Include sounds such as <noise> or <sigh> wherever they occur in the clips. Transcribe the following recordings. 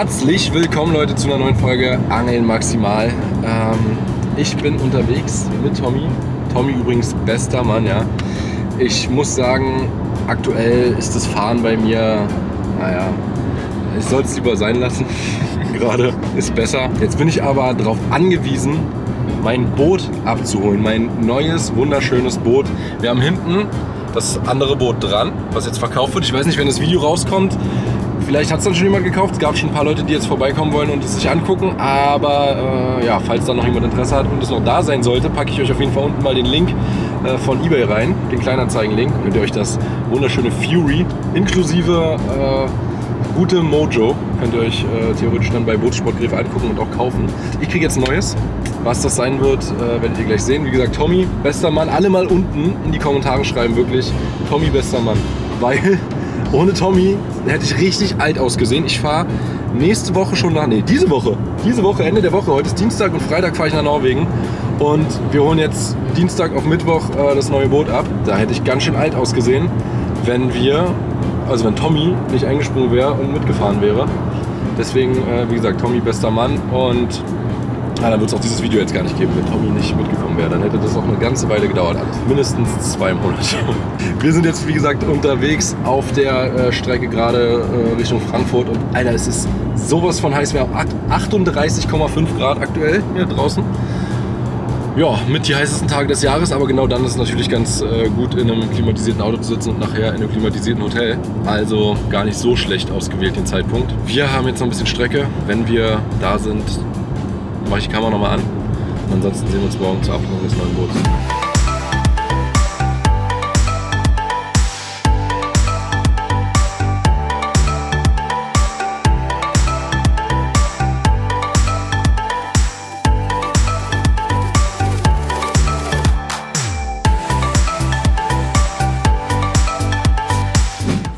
Herzlich willkommen Leute zu einer neuen Folge Angeln Maximal. Ähm, ich bin unterwegs mit Tommy. Tommy übrigens bester Mann, ja. Ich muss sagen, aktuell ist das Fahren bei mir, naja, ich soll es lieber sein lassen. <laughs> Gerade ist besser. Jetzt bin ich aber darauf angewiesen, mein Boot abzuholen. Mein neues, wunderschönes Boot. Wir haben hinten das andere Boot dran, was jetzt verkauft wird. Ich weiß nicht, wenn das Video rauskommt. Vielleicht hat es dann schon jemand gekauft. Es gab schon ein paar Leute, die jetzt vorbeikommen wollen und es sich angucken. Aber äh, ja, falls da noch jemand Interesse hat und es noch da sein sollte, packe ich euch auf jeden Fall unten mal den Link äh, von eBay rein. Den Kleinanzeigen-Link. Könnt ihr euch das wunderschöne Fury inklusive äh, gute Mojo könnt ihr euch äh, theoretisch dann bei Bootsportgriff angucken und auch kaufen. Ich kriege jetzt neues. Was das sein wird, äh, werdet ihr gleich sehen. Wie gesagt, Tommy, bester Mann. Alle mal unten in die Kommentare schreiben, wirklich. Tommy, bester Mann. Weil ohne Tommy hätte ich richtig alt ausgesehen. Ich fahre nächste Woche schon nach, nee, diese Woche. Diese Woche, Ende der Woche. Heute ist Dienstag und Freitag fahre ich nach Norwegen. Und wir holen jetzt Dienstag auf Mittwoch äh, das neue Boot ab. Da hätte ich ganz schön alt ausgesehen, wenn wir, also wenn Tommy nicht eingesprungen wäre und mitgefahren wäre. Deswegen, äh, wie gesagt, Tommy bester Mann und ja, dann wird es auch dieses Video jetzt gar nicht geben, wenn Tommy nicht mitgekommen wäre. Dann hätte das auch eine ganze Weile gedauert. Also mindestens zwei Monate. <laughs> Wir sind jetzt, wie gesagt, unterwegs auf der äh, Strecke gerade äh, Richtung Frankfurt. Und Alter, es ist sowas von heiß. Wir haben 38,5 Grad aktuell hier draußen. Ja, mit die heißesten Tage des Jahres, aber genau dann ist es natürlich ganz äh, gut, in einem klimatisierten Auto zu sitzen und nachher in einem klimatisierten Hotel. Also gar nicht so schlecht ausgewählt den Zeitpunkt. Wir haben jetzt noch ein bisschen Strecke. Wenn wir da sind, mache ich die Kamera nochmal an. Und ansonsten sehen wir uns morgen zur Abholung des neuen Boots.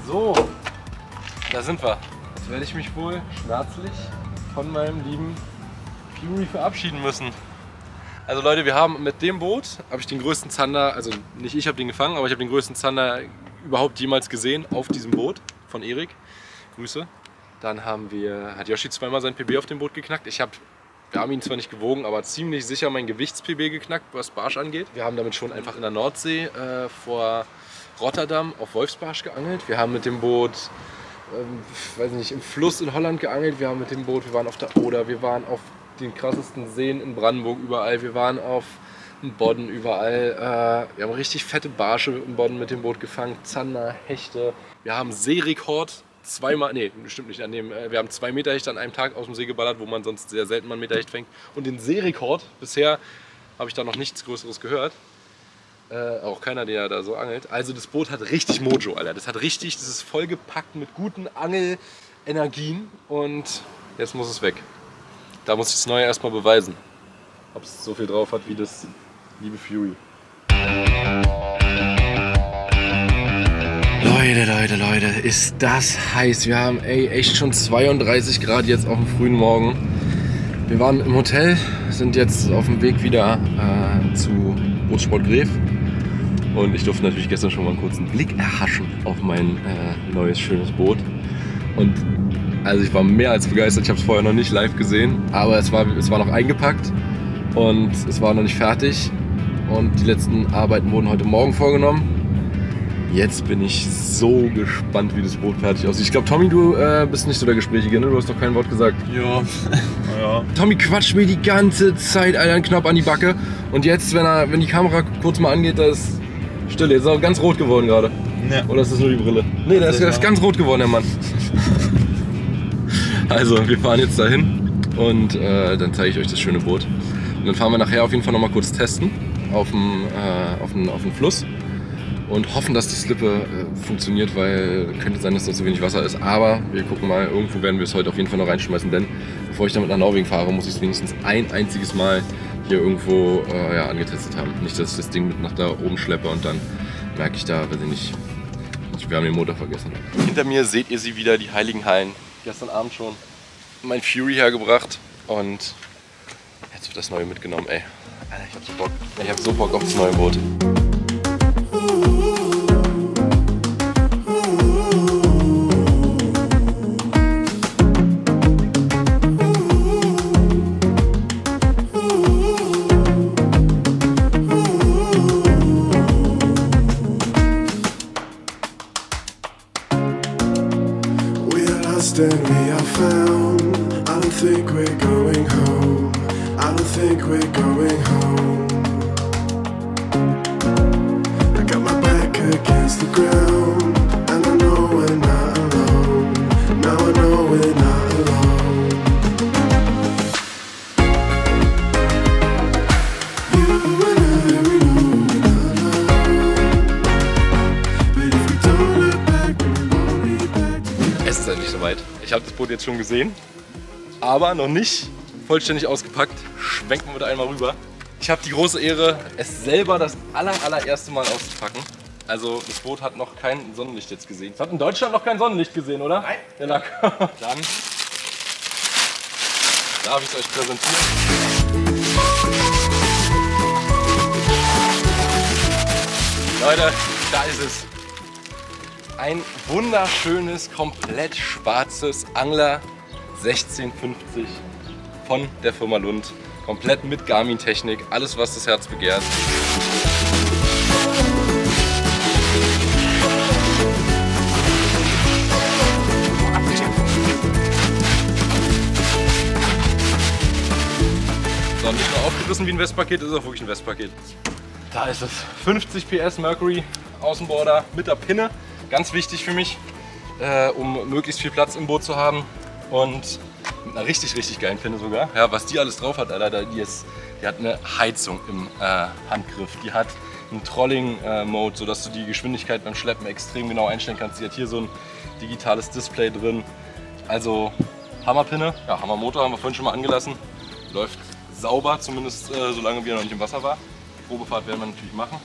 So, da sind wir. Jetzt werde ich mich wohl schmerzlich von meinem lieben Fury verabschieden müssen. Also Leute, wir haben mit dem Boot, habe ich den größten Zander, also nicht ich habe den gefangen, aber ich habe den größten Zander überhaupt jemals gesehen auf diesem Boot von Erik. Grüße. Dann haben wir, hat Yoshi zweimal sein PB auf dem Boot geknackt. Ich habe, wir haben ihn zwar nicht gewogen, aber ziemlich sicher mein Gewichts-PB geknackt, was Barsch angeht. Wir haben damit schon einfach in der Nordsee äh, vor Rotterdam auf Wolfsbarsch geangelt. Wir haben mit dem Boot ähm, weiß nicht, im Fluss in Holland geangelt. Wir haben mit dem Boot, wir waren auf der Oder, wir waren auf den krassesten Seen in Brandenburg überall. Wir waren auf dem Bodden überall. Äh, wir haben richtig fette Barsche im Bodden mit dem Boot gefangen, Zander, Hechte. Wir haben Seerekord zweimal, nee, stimmt nicht, an dem, äh, wir haben zwei Meter Hechte an einem Tag aus dem See geballert, wo man sonst sehr selten mal einen Meter Hecht fängt. Und den Seerekord, bisher habe ich da noch nichts Größeres gehört. Äh, auch keiner, der da so angelt. Also das Boot hat richtig Mojo, Alter. Das hat richtig, das ist vollgepackt mit guten Angelenergien und jetzt muss es weg. Da muss ich das Neue erstmal beweisen, ob es so viel drauf hat wie das liebe Fury. Leute, Leute, Leute, ist das heiß. Wir haben ey, echt schon 32 Grad jetzt auf dem frühen Morgen. Wir waren im Hotel, sind jetzt auf dem Weg wieder äh, zu Bootsport Gref. Und ich durfte natürlich gestern schon mal einen kurzen Blick erhaschen auf mein äh, neues, schönes Boot. Und also ich war mehr als begeistert. Ich habe es vorher noch nicht live gesehen, aber es war, es war noch eingepackt und es war noch nicht fertig. Und die letzten Arbeiten wurden heute Morgen vorgenommen. Jetzt bin ich so gespannt, wie das Boot fertig aussieht. Ich glaube, Tommy, du äh, bist nicht so der Gesprächige, ne? Du hast doch kein Wort gesagt. Ja, <laughs> ja. Tommy quatscht mir die ganze Zeit einen Knopf an die Backe. Und jetzt, wenn, er, wenn die Kamera kurz mal angeht, da ist Stille. Jetzt ist er ganz rot geworden gerade. Ne. Oder ist das nur die Brille? Nee, der ist, der ist ganz rot geworden, der Mann. <laughs> Also, wir fahren jetzt dahin und äh, dann zeige ich euch das schöne Boot. Und dann fahren wir nachher auf jeden Fall noch mal kurz testen auf dem, äh, auf dem, auf dem Fluss und hoffen, dass die Slippe äh, funktioniert, weil könnte sein, dass da zu wenig Wasser ist. Aber wir gucken mal, irgendwo werden wir es heute auf jeden Fall noch reinschmeißen, denn bevor ich damit nach Norwegen fahre, muss ich es wenigstens ein einziges Mal hier irgendwo äh, ja, angetestet haben. Nicht, dass ich das Ding mit nach da oben schleppe und dann merke ich da, weiß ich nicht, wir haben den Motor vergessen. Hinter mir seht ihr sie wieder, die Heiligen Hallen. Gestern Abend schon mein Fury hergebracht und jetzt wird das neue mitgenommen, ey. Alter, ich hab so Bock. Ich hab so Bock auf das neue Boot. Jetzt schon gesehen, aber noch nicht vollständig ausgepackt. Schwenken wir da einmal rüber. Ich habe die große Ehre, es selber das aller, allererste Mal auszupacken. Also das Boot hat noch kein Sonnenlicht jetzt gesehen. Es hat in Deutschland noch kein Sonnenlicht gesehen, oder? Nein. Ja, na, dann darf ich es euch präsentieren. Leute, da ist es. Ein wunderschönes, komplett schwarzes Angler 1650 von der Firma Lund. Komplett mit Garmin-Technik, alles was das Herz begehrt. So, nicht nur aufgerissen wie ein Westpaket, ist auch wirklich ein Westpaket. Da ist es. 50 PS Mercury Außenborder mit der Pinne. Ganz wichtig für mich, äh, um möglichst viel Platz im Boot zu haben. Und mit einer richtig, richtig geilen Pinne sogar. Ja, was die alles drauf hat, Alter, die, ist, die hat eine Heizung im äh, Handgriff. Die hat einen Trolling-Mode, sodass du die Geschwindigkeit beim Schleppen extrem genau einstellen kannst. Die hat hier so ein digitales Display drin. Also Hammerpinne, ja, Hammermotor haben wir vorhin schon mal angelassen. Läuft sauber, zumindest äh, solange wie er noch nicht im Wasser war. Probefahrt werden wir natürlich machen.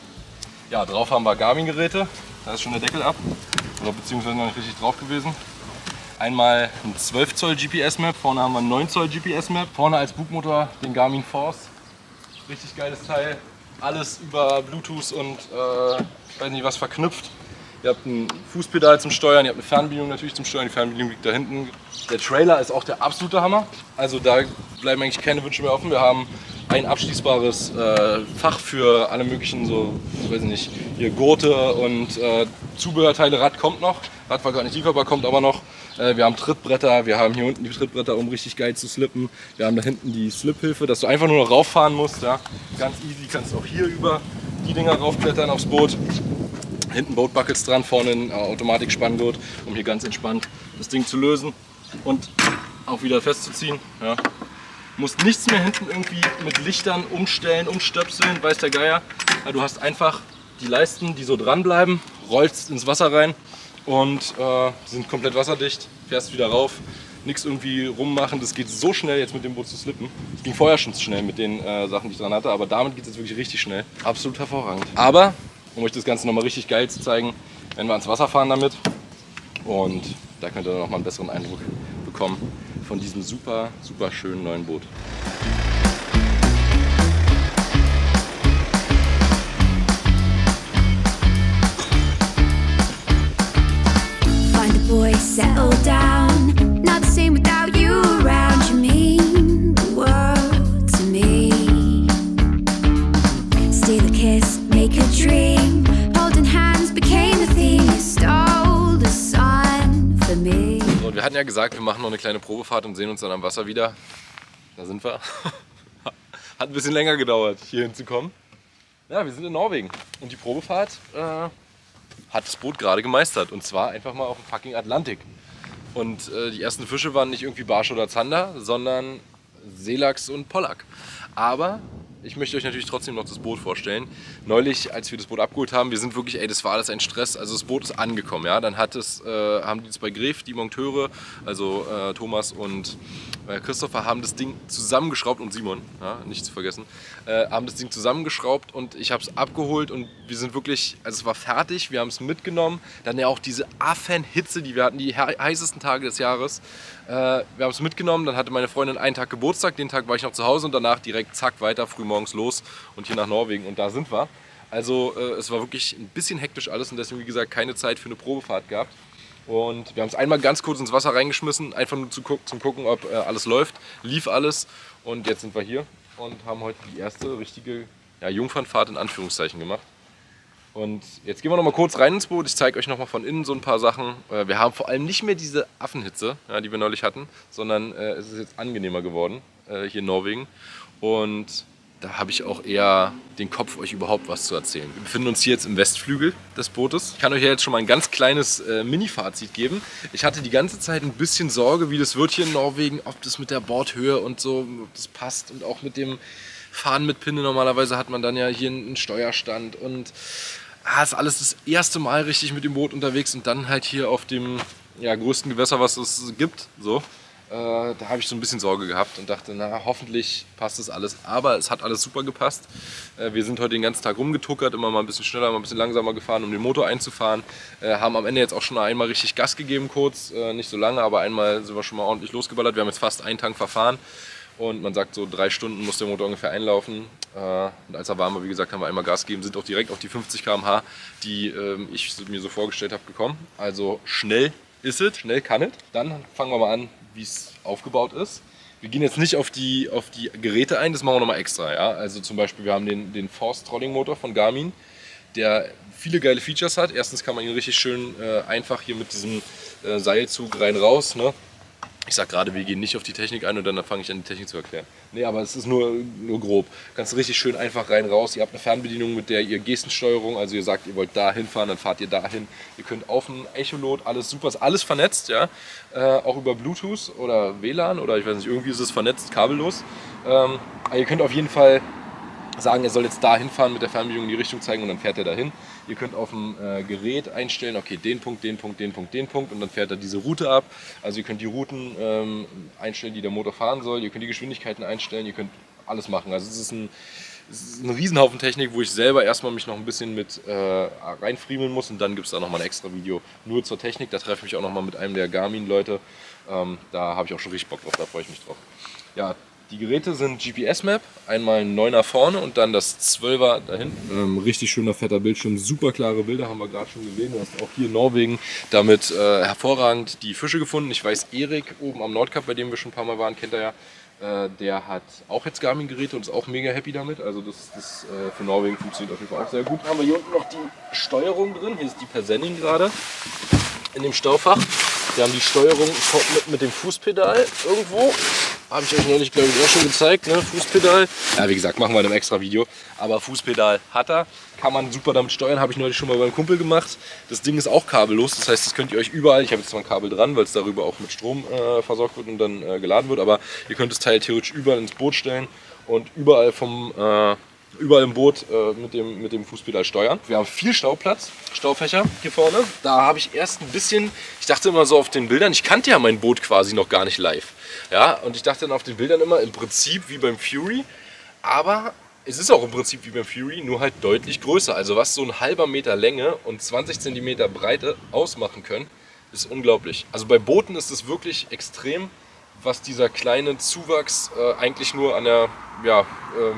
Ja, drauf haben wir Garmin-Geräte. Da ist schon der Deckel ab. Oder beziehungsweise noch nicht richtig drauf gewesen. Einmal ein 12 Zoll GPS-Map, vorne haben wir ein 9 Zoll GPS-Map. Vorne als Bugmotor den Garmin Force. Richtig geiles Teil. Alles über Bluetooth und äh, ich weiß nicht was verknüpft. Ihr habt ein Fußpedal zum Steuern, ihr habt eine Fernbedienung natürlich zum Steuern. Die Fernbedienung liegt da hinten. Der Trailer ist auch der absolute Hammer. Also da bleiben eigentlich keine Wünsche mehr offen. Wir haben ein abschließbares äh, Fach für alle möglichen so, weiß ich nicht, hier Gurte und äh, Zubehörteile. Rad kommt noch. Rad war gar nicht lieferbar, kommt aber noch. Äh, wir haben Trittbretter, wir haben hier unten die Trittbretter, um richtig geil zu slippen. Wir haben da hinten die Sliphilfe, dass du einfach nur noch rauffahren musst. Ja. Ganz easy, kannst auch hier über die Dinger raufklettern aufs Boot. Hinten Boatbuckets dran, vorne ein äh, Automatikspanngurt, um hier ganz entspannt das Ding zu lösen und auch wieder festzuziehen. Ja. Musst nichts mehr hinten irgendwie mit Lichtern umstellen, umstöpseln, weiß der Geier. Du hast einfach die Leisten, die so dranbleiben, rollst ins Wasser rein und äh, sind komplett wasserdicht, fährst wieder rauf. Nichts irgendwie rummachen, das geht so schnell jetzt mit dem Boot zu slippen. Es ging vorher schon schnell mit den äh, Sachen, die ich dran hatte, aber damit geht es jetzt wirklich richtig schnell. Absolut hervorragend. Aber, um euch das Ganze nochmal richtig geil zu zeigen, werden wir ans Wasser fahren damit. Und da könnt ihr noch mal einen besseren Eindruck bekommen von diesem super, super schönen neuen Boot. Find a boy, settle down. Hatten ja gesagt, wir machen noch eine kleine Probefahrt und sehen uns dann am Wasser wieder. Da sind wir. <laughs> Hat ein bisschen länger gedauert, hier hinzukommen. Ja, wir sind in Norwegen. Und die Probefahrt äh, hat das Boot gerade gemeistert. Und zwar einfach mal auf dem fucking Atlantik. Und äh, die ersten Fische waren nicht irgendwie Barsch oder Zander, sondern Seelachs und Pollack. Aber ich möchte euch natürlich trotzdem noch das Boot vorstellen. Neulich, als wir das Boot abgeholt haben, wir sind wirklich, ey, das war alles ein Stress. Also das Boot ist angekommen, ja. Dann hat es, äh, haben die es bei Gref, die Monteure, also äh, Thomas und äh, Christopher, haben das Ding zusammengeschraubt und Simon, ja, nicht zu vergessen, äh, haben das Ding zusammengeschraubt und ich habe es abgeholt und wir sind wirklich, also es war fertig, wir haben es mitgenommen. Dann ja auch diese Affenhitze, die wir hatten, die he- heißesten Tage des Jahres. Äh, wir haben es mitgenommen, dann hatte meine Freundin einen Tag Geburtstag, den Tag war ich noch zu Hause und danach direkt zack weiter, früh morgens los und hier nach Norwegen und da sind wir. Also äh, es war wirklich ein bisschen hektisch alles und deswegen wie gesagt keine Zeit für eine Probefahrt gehabt. Und wir haben es einmal ganz kurz ins Wasser reingeschmissen, einfach nur zu guck, zum gucken, ob äh, alles läuft. Lief alles und jetzt sind wir hier und haben heute die erste richtige ja, Jungfernfahrt in Anführungszeichen gemacht. Und jetzt gehen wir noch mal kurz rein ins Boot. Ich zeige euch noch mal von innen so ein paar Sachen. Äh, Wir haben vor allem nicht mehr diese Affenhitze, ja, die wir neulich hatten, sondern äh, es ist jetzt angenehmer geworden äh, hier in Norwegen. Und da habe ich auch eher den Kopf, euch überhaupt was zu erzählen. Wir befinden uns hier jetzt im Westflügel des Bootes. Ich kann euch ja jetzt schon mal ein ganz kleines äh, Mini-Fazit geben. Ich hatte die ganze Zeit ein bisschen Sorge, wie das wird hier in Norwegen, ob das mit der Bordhöhe und so, ob das passt und auch mit dem Fahren mit Pinne. Normalerweise hat man dann ja hier einen Steuerstand und ah, ist alles das erste Mal richtig mit dem Boot unterwegs und dann halt hier auf dem ja, größten Gewässer, was es gibt. So. Äh, da habe ich so ein bisschen Sorge gehabt und dachte, na, hoffentlich passt das alles. Aber es hat alles super gepasst. Äh, wir sind heute den ganzen Tag rumgetuckert, immer mal ein bisschen schneller, mal ein bisschen langsamer gefahren, um den Motor einzufahren. Äh, haben am Ende jetzt auch schon einmal richtig Gas gegeben, kurz. Nicht so lange, aber einmal sind wir schon mal ordentlich losgeballert. Wir haben jetzt fast einen Tank verfahren. Und man sagt, so drei Stunden muss der Motor ungefähr einlaufen. Und als er warm war, wie gesagt, haben wir einmal Gas gegeben, sind auch direkt auf die 50 km/h, die ähm, ich mir so vorgestellt habe, gekommen. Also schnell ist es, schnell kann es. Dann fangen wir mal an, wie es aufgebaut ist. Wir gehen jetzt nicht auf die, auf die Geräte ein, das machen wir nochmal extra. Ja? Also zum Beispiel, wir haben den, den Force Trolling Motor von Garmin, der viele geile Features hat. Erstens kann man ihn richtig schön äh, einfach hier mit diesem äh, Seilzug rein raus. Ne? Ich sag gerade, wir gehen nicht auf die Technik ein und dann fange ich an, die Technik zu erklären. Nee, aber es ist nur, nur grob. Du richtig schön einfach rein raus. Ihr habt eine Fernbedienung, mit der ihr Gestensteuerung, also ihr sagt, ihr wollt da hinfahren, dann fahrt ihr dahin. Ihr könnt auf dem Echolot, alles super, ist alles vernetzt, ja. Äh, auch über Bluetooth oder WLAN oder ich weiß nicht, irgendwie ist es vernetzt, kabellos. Ähm, ihr könnt auf jeden Fall sagen, er soll jetzt da hinfahren mit der Fernbedienung in die Richtung zeigen und dann fährt er dahin. Ihr könnt auf dem äh, Gerät einstellen, okay, den Punkt, den Punkt, den Punkt, den Punkt und dann fährt er diese Route ab. Also ihr könnt die Routen ähm, einstellen, die der Motor fahren soll. Ihr könnt die Geschwindigkeiten einstellen, ihr könnt alles machen. Also es ist ein, es ist ein Riesenhaufen Technik, wo ich selber erstmal mich noch ein bisschen mit äh, reinfriemeln muss und dann gibt es da nochmal ein extra Video nur zur Technik. Da treffe ich mich auch nochmal mit einem der Garmin-Leute. Ähm, da habe ich auch schon richtig Bock drauf, da freue ich mich drauf. Ja, die Geräte sind GPS-Map, einmal ein 9er vorne und dann das 12er da hinten. Ähm, richtig schöner, fetter Bildschirm, super klare Bilder, haben wir gerade schon gesehen. Du hast auch hier in Norwegen damit äh, hervorragend die Fische gefunden. Ich weiß, Erik oben am Nordkap, bei dem wir schon ein paar Mal waren, kennt er ja. Äh, der hat auch jetzt Garmin-Geräte und ist auch mega happy damit. Also das, das äh, für Norwegen funktioniert auf jeden Fall auch sehr gut. Dann haben wir hier unten noch die Steuerung drin. Hier ist die Persenning gerade in dem Staufach. Wir haben die Steuerung mit, mit dem Fußpedal irgendwo. Habe ich euch neulich, glaube ich, auch schon gezeigt, ne? Fußpedal. Ja, wie gesagt, machen wir in einem extra Video. Aber Fußpedal hat er. Kann man super damit steuern, habe ich neulich schon mal beim Kumpel gemacht. Das Ding ist auch kabellos, das heißt, das könnt ihr euch überall, ich habe jetzt zwar ein Kabel dran, weil es darüber auch mit Strom äh, versorgt wird und dann äh, geladen wird, aber ihr könnt das Teil theoretisch überall ins Boot stellen und überall vom äh, überall im Boot äh, mit, dem, mit dem Fußpedal steuern. Wir haben viel Stauplatz, Staufächer hier vorne. Da habe ich erst ein bisschen, ich dachte immer so auf den Bildern, ich kannte ja mein Boot quasi noch gar nicht live. Ja, und ich dachte dann auf den Bildern immer im Prinzip wie beim Fury, aber es ist auch im Prinzip wie beim Fury, nur halt deutlich größer. Also was so ein halber Meter Länge und 20 Zentimeter Breite ausmachen können, ist unglaublich. Also bei Booten ist es wirklich extrem, was dieser kleine Zuwachs äh, eigentlich nur an der ja, äh,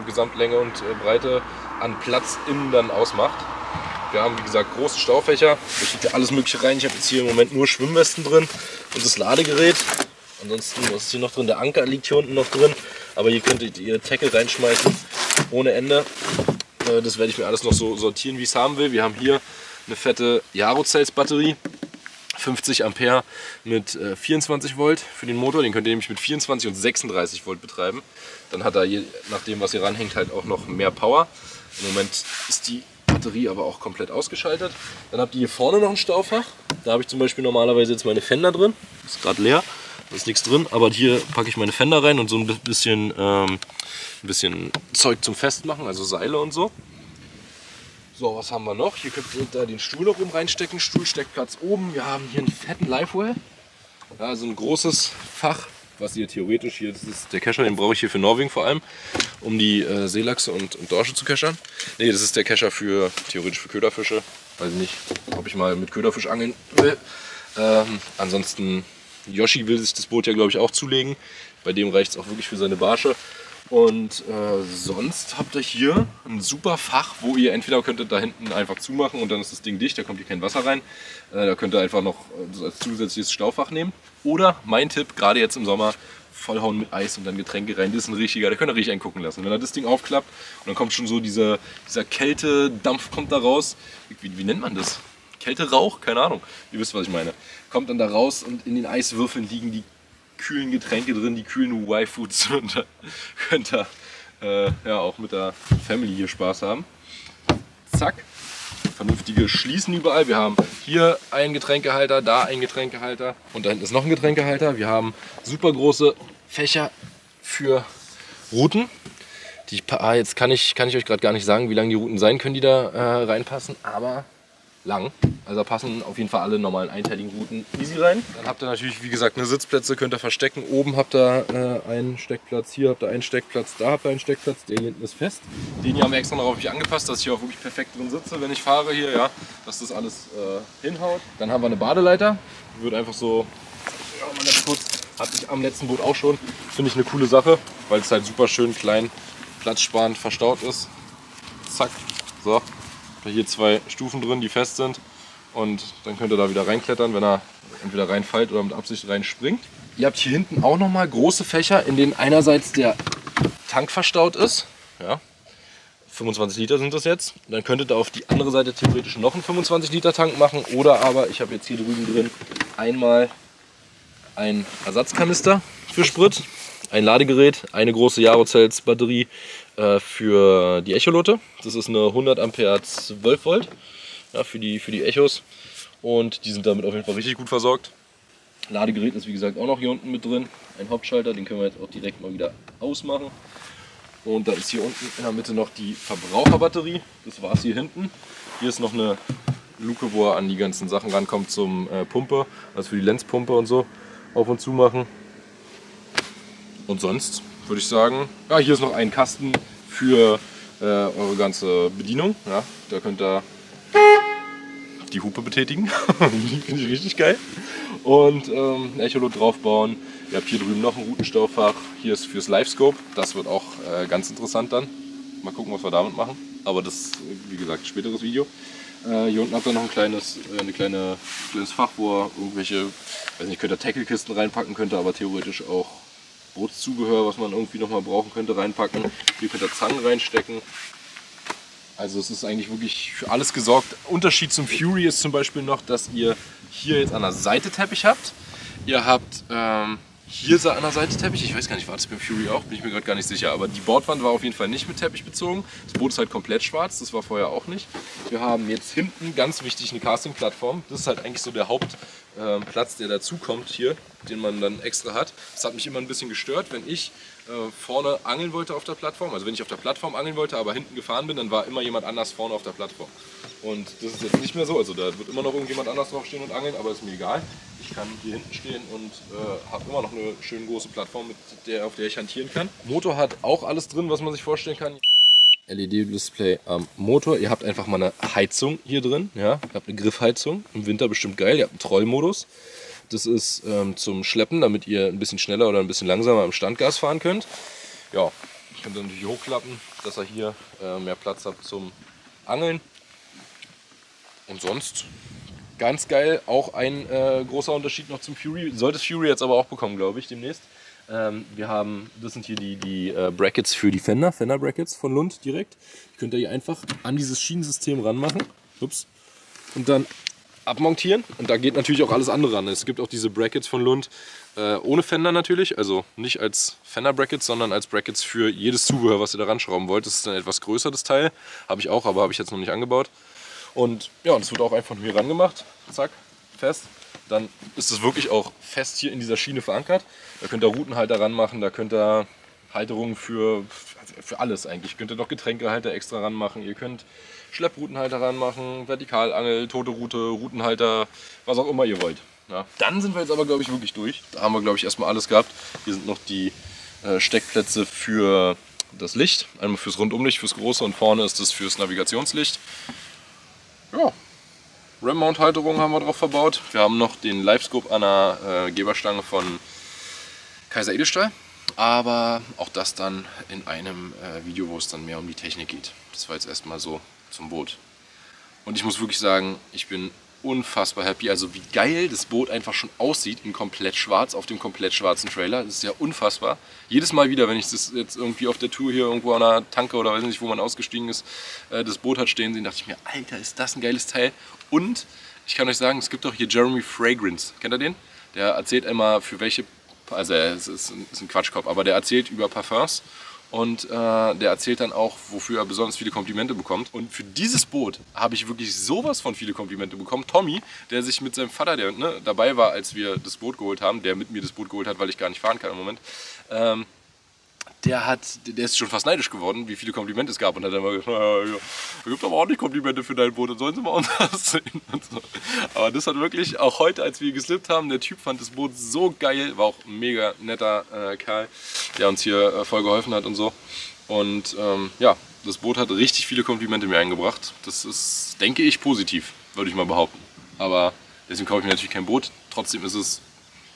Gesamtlänge und äh, Breite an Platz innen dann ausmacht. Wir haben wie gesagt große Staufächer, da steht ja alles mögliche rein. Ich habe jetzt hier im Moment nur Schwimmwesten drin und das Ladegerät. Ansonsten, was ist hier noch drin? Der Anker liegt hier unten noch drin. Aber hier könntet ihr Tackle reinschmeißen ohne Ende. Äh, Das werde ich mir alles noch so sortieren, wie ich es haben will. Wir haben hier eine fette Jaro-Cells Batterie. 50 Ampere mit äh, 24 Volt für den Motor. Den könnt ihr nämlich mit 24 und 36 Volt betreiben. Dann hat er, je nachdem was hier ranhängt, halt auch noch mehr Power. Im Moment ist die Batterie aber auch komplett ausgeschaltet. Dann habt ihr hier vorne noch ein Staufach. Da habe ich zum Beispiel normalerweise jetzt meine Fender drin. Ist gerade leer, da ist nichts drin. Aber hier packe ich meine Fender rein und so ein bisschen, ähm, ein bisschen Zeug zum Festmachen, also Seile und so. So, was haben wir noch? Hier könnt ihr da den Stuhl noch oben reinstecken. Stuhlsteckplatz oben. Wir haben hier einen fetten Livewell. Ja, also ein großes Fach, was ihr theoretisch hier, das ist der Kescher, den brauche ich hier für Norwegen vor allem, um die äh, Seelachse und, und Dorsche zu keschern. Ne, das ist der Kescher für, theoretisch für Köderfische. Weiß nicht, ob ich mal mit Köderfisch angeln will. Ähm, ansonsten, Yoshi will sich das Boot ja, glaube ich, auch zulegen. Bei dem reicht es auch wirklich für seine Barsche. Und äh, sonst habt ihr hier ein super Fach, wo ihr entweder könntet da hinten einfach zumachen und dann ist das Ding dicht, da kommt hier kein Wasser rein. Äh, da könnt ihr einfach noch äh, als zusätzliches Staufach nehmen. Oder mein Tipp, gerade jetzt im Sommer, vollhauen mit Eis und dann Getränke rein. Das ist ein richtiger, da könnt ihr richtig einen gucken lassen. Wenn er das Ding aufklappt und dann kommt schon so dieser, dieser Kältedampf kommt da raus. Wie, wie nennt man das? Kälterauch? Keine Ahnung. Ihr wisst, was ich meine. Kommt dann da raus und in den Eiswürfeln liegen die kühlen Getränke drin, die kühlen Y-Foods <laughs> und da könnt ihr äh, ja, auch mit der Family hier Spaß haben. Zack. Vernünftige Schließen überall. Wir haben hier einen Getränkehalter, da einen Getränkehalter und da hinten ist noch ein Getränkehalter. Wir haben super große Fächer für Routen. Die, ah, jetzt kann ich, kann ich euch gerade gar nicht sagen, wie lang die Routen sein können, die da äh, reinpassen, aber lang. Also da passen auf jeden Fall alle normalen einteiligen Routen easy rein. Dann habt ihr natürlich, wie gesagt, eine Sitzplätze, könnt ihr verstecken. Oben habt ihr äh, einen Steckplatz, hier habt ihr einen Steckplatz, da habt ihr einen Steckplatz, der hier hinten ist fest. Den hier haben wir extra darauf angepasst, dass ich auch wirklich perfekt drin sitze, wenn ich fahre hier, ja, dass das alles äh, hinhaut. Dann haben wir eine Badeleiter, die wird einfach so, ja, mal ganz kurz, hatte ich am letzten Boot auch schon. Finde ich eine coole Sache, weil es halt super schön klein, platzsparend verstaut ist. Zack, so, hier zwei Stufen drin, die fest sind. Und dann könnt ihr da wieder reinklettern, wenn er entweder reinfällt oder mit Absicht reinspringt. Ihr habt hier hinten auch nochmal große Fächer, in denen einerseits der Tank verstaut ist. Ja, 25 Liter sind das jetzt. Dann könntet ihr auf die andere Seite theoretisch noch einen 25 Liter Tank machen. Oder aber, ich habe jetzt hier drüben drin einmal ein Ersatzkanister für Sprit, ein Ladegerät, eine große Jarocells Batterie äh, für die Echolote. Das ist eine 100 Ampere 12 Volt ja, für, die, für die Echos. Und die sind damit auf jeden Fall richtig gut versorgt. Ladegerät ist wie gesagt auch noch hier unten mit drin. Ein Hauptschalter, den können wir jetzt auch direkt mal wieder ausmachen. Und da ist hier unten in der Mitte noch die Verbraucherbatterie. Das war es hier hinten. Hier ist noch eine Luke, wo er an die ganzen Sachen rankommt zum äh, Pumpe, also für die Lenzpumpe und so auf und zu machen. Und sonst würde ich sagen, ja, hier ist noch ein Kasten für äh, eure ganze Bedienung. Ja, da könnt ihr die Hupe betätigen. <laughs> Finde ich richtig geil. Und ähm, ein Echolot draufbauen. Ihr habt hier drüben noch ein Routenstaufach. Hier ist fürs Livescope. Das wird auch äh, ganz interessant dann. Mal gucken, was wir damit machen. Aber das, wie gesagt, späteres Video. Äh, hier unten habt ihr noch ein kleines, äh, eine kleine, kleines Fach, wo ihr irgendwelche, weiß nicht, könnt ihr Tackelkisten reinpacken, könnt aber theoretisch auch Bootszubehör, was man irgendwie noch mal brauchen könnte, reinpacken. Hier könnt ihr Zangen reinstecken. Also es ist eigentlich wirklich für alles gesorgt. Unterschied zum Fury ist zum Beispiel noch, dass ihr hier jetzt an der Seite Teppich habt. Ihr habt ähm, hier er an der Seite Teppich. Ich weiß gar nicht, war das beim Fury auch? Bin ich mir gerade gar nicht sicher. Aber die Bordwand war auf jeden Fall nicht mit Teppich bezogen. Das Boot ist halt komplett schwarz. Das war vorher auch nicht. Wir haben jetzt hinten ganz wichtig eine Casting-Plattform. Das ist halt eigentlich so der Hauptplatz, der dazukommt hier, den man dann extra hat. Das hat mich immer ein bisschen gestört, wenn ich äh, vorne angeln wollte auf der Plattform. Also wenn ich auf der Plattform angeln wollte, aber hinten gefahren bin, dann war immer jemand anders vorne auf der Plattform. Und das ist jetzt nicht mehr so. Also da wird immer noch irgendjemand anders draufstehen und angeln, aber ist mir egal. Ich kann hier hinten stehen und äh, habe immer noch eine schön große Plattform, mit der, auf der ich hantieren kann. Motor hat auch alles drin, was man sich vorstellen kann. LED-Display am Motor. Ihr habt einfach mal eine Heizung hier drin. Ja? Ihr habt eine Griffheizung. Im Winter bestimmt geil. Ihr habt einen Trollmodus. Das ist ähm, zum Schleppen, damit ihr ein bisschen schneller oder ein bisschen langsamer im Standgas fahren könnt. Ja, könnt ihr natürlich hochklappen, dass ihr hier äh, mehr Platz habt zum Angeln. Und sonst ganz geil. Auch ein äh, großer Unterschied noch zum Fury. Sollte es Fury jetzt aber auch bekommen, glaube ich, demnächst. Ähm, wir haben, das sind hier die, die äh, Brackets für die Fender, Fender Brackets von Lund direkt. Die könnt ihr hier einfach an dieses Schienensystem ranmachen. Ups. Und dann abmontieren. Und da geht natürlich auch alles andere ran. Es gibt auch diese Brackets von Lund äh, ohne Fender natürlich. Also nicht als Fender Brackets, sondern als Brackets für jedes Zubehör, was ihr da ranschrauben wollt. Das ist ein etwas größeres Teil. Habe ich auch, aber habe ich jetzt noch nicht angebaut. Und ja, das wird auch einfach von mir rangemacht. Zack, fest. Dann ist es wirklich auch fest hier in dieser Schiene verankert. Da könnt ihr Routenhalter ranmachen, da könnt ihr Halterungen für, für alles eigentlich. Könnt ihr noch Getränkehalter extra ranmachen. Ihr könnt Schlepproutenhalter ranmachen, Vertikalangel, tote Route, Routenhalter, was auch immer ihr wollt. Ja. Dann sind wir jetzt aber, glaube ich, wirklich durch. Da haben wir, glaube ich, erstmal alles gehabt. Hier sind noch die äh, Steckplätze für das Licht. Einmal fürs Rundumlicht, fürs Große und vorne ist das fürs Navigationslicht. Ja, Ram-Mount-Halterung haben wir drauf verbaut. Wir haben noch den Livescope an der äh, Geberstange von Kaiser Edelstahl. Aber auch das dann in einem äh, Video, wo es dann mehr um die Technik geht. Das war jetzt erstmal so zum Boot. Und ich muss wirklich sagen, ich bin unfassbar happy. Also wie geil das Boot einfach schon aussieht in komplett schwarz auf dem komplett schwarzen Trailer. Das ist ja unfassbar. Jedes Mal wieder, wenn ich das jetzt irgendwie auf der Tour hier irgendwo an einer Tanke oder weiß nicht, wo man ausgestiegen ist, äh, das Boot hat stehen sehen, dachte ich mir, Alter, ist das ein geiles Teil. Und ich kann euch sagen, es gibt auch hier Jeremy Fragrance. Kennt ihr den? Der erzählt immer für welche, also es ist ein, ist ein Quatschkopf, aber der erzählt über Parfums und äh, der erzählt dann auch, wofür er besonders viele Komplimente bekommt. Und für dieses Boot habe ich wirklich sowas von viele Komplimente bekommen. Tommy, der sich mit seinem Vater, der ne, dabei war, als wir das Boot geholt haben, der mit mir das Boot geholt hat, weil ich gar nicht fahren kann im Moment, ähm, der hat, der ist schon fast neidisch geworden, wie viele Komplimente es gab und hat dann mal gesagt, naja, ja, es gibt aber auch nicht Komplimente für dein Boot, dann sollen sie mal <laughs> anders sehen. So. Aber das hat wirklich, auch heute, als wir geslippt haben, der Typ fand das Boot so geil, war auch ein mega netter äh, Kerl, der uns hier äh, voll geholfen hat und so. Und ähm, ja, das Boot hat richtig viele Komplimente mir eingebracht. Das ist, denke ich, positiv, würde ich mal behaupten. Aber deswegen kaufe ich mir natürlich kein Boot. Trotzdem ist es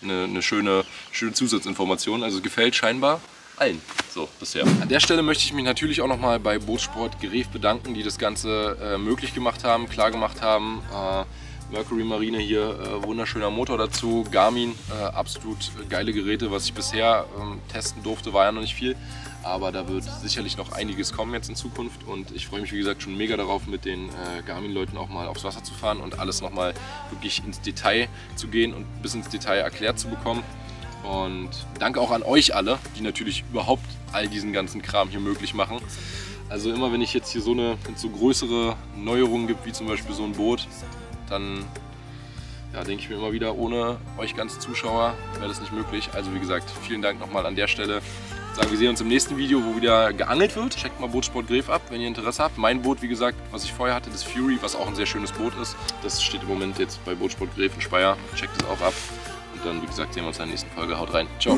eine, eine schöne, schöne Zusatzinformation. Also es gefällt scheinbar allen so bisher. An der Stelle möchte ich mich natürlich auch nochmal bei Bootsport Geref bedanken, die das Ganze äh, möglich gemacht haben, klar gemacht haben. Äh, Mercury Marine hier, äh, wunderschöner Motor dazu, Garmin, äh, absolut geile Geräte, was ich bisher ähm, testen durfte, war ja noch nicht viel. Aber da wird sicherlich noch einiges kommen jetzt in Zukunft und ich freue mich wie gesagt schon mega darauf, mit den äh, Garmin-Leuten auch mal aufs Wasser zu fahren und alles nochmal wirklich ins Detail zu gehen und bis ins Detail erklärt zu bekommen. Und danke auch an euch alle, die natürlich überhaupt all diesen ganzen Kram hier möglich machen. Also immer wenn ich jetzt hier so eine, so größere Neuerungen gibt, wie zum Beispiel so ein Boot, dann ja, denke ich mir immer wieder, ohne euch ganze Zuschauer wäre das nicht möglich. Also wie gesagt, vielen Dank nochmal an der Stelle. Ich Sagen, wir sehen uns im nächsten Video, wo wieder geangelt wird. Checkt mal Bootsport Gref ab, wenn ihr Interesse habt. Mein Boot, wie gesagt, was ich vorher hatte, das Fury, was auch ein sehr schönes Boot ist. Das steht im Moment jetzt bei Bootsport Gref in Speyer. Checkt es auch ab. Und dann, wie gesagt, sehen wir uns in der nächsten Folge. Haut rein. Ciao.